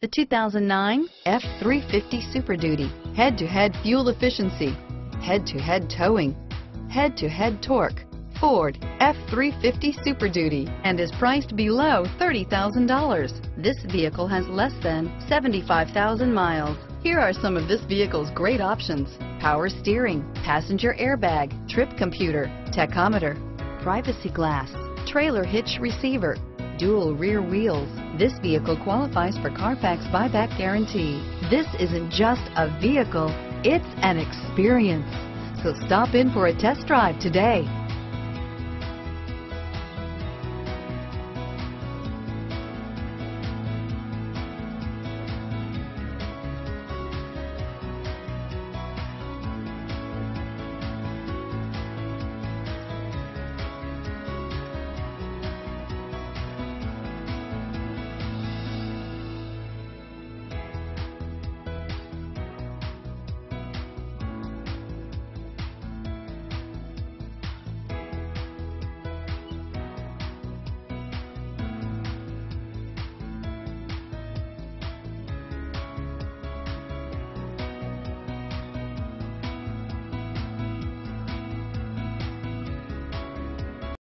The 2009 F-350 Super Duty. Head-to-head fuel efficiency, head-to-head towing, head-to-head torque. Ford F-350 Super Duty and is priced below $30,000. This vehicle has less than 75,000 miles. Here are some of this vehicle's great options. Power steering, passenger airbag, trip computer, tachometer, privacy glass, trailer hitch receiver, dual rear wheels. This vehicle qualifies for Carfax buyback guarantee. This isn't just a vehicle, it's an experience. So stop in for a test drive today.